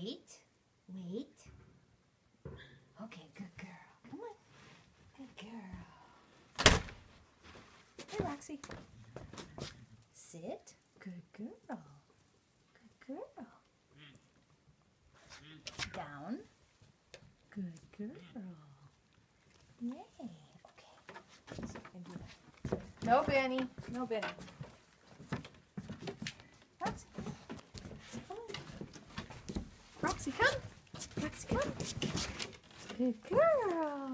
Wait. Wait. Okay, good girl. Come on. Good girl. Hey, Roxy. Sit. Good girl. Good girl. Down. Good girl. Yay. Okay. No, Benny. No, Benny. Roxy. Come on. Roxy, come. Roxy, come. Good girl.